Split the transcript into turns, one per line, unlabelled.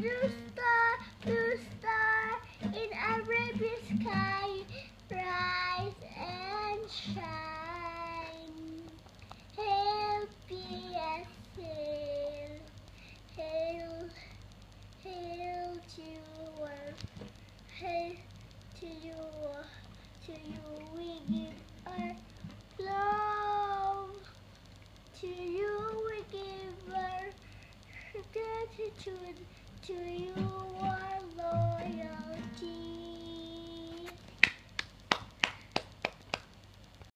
blue star, blue star in Arabian sky, rise and shine. Hail BS, hail, hail, to your, hail to your, to you we give our love. To you we give our gratitude. To you our loyalty.